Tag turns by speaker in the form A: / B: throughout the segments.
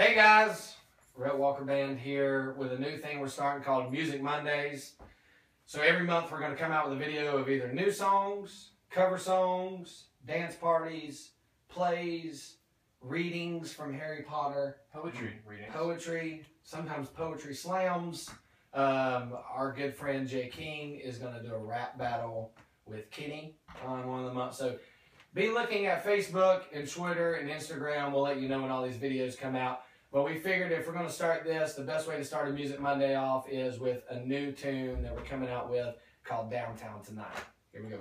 A: Hey guys, Rhett Walker Band here with a new thing we're starting called Music Mondays. So every month we're going to come out with a video of either new songs, cover songs, dance parties, plays, readings from Harry Potter,
B: Poetry readings.
A: poetry, sometimes poetry slams. Um, our good friend Jay King is going to do a rap battle with Kenny on one of the months. So be looking at Facebook and Twitter and Instagram. We'll let you know when all these videos come out. But we figured if we're going to start this, the best way to start a Music Monday off is with a new tune that we're coming out with called Downtown Tonight. Here we go.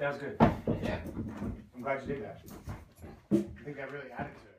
B: That was, good.
A: Yeah.
B: I'm glad you did that. I think that really added to it.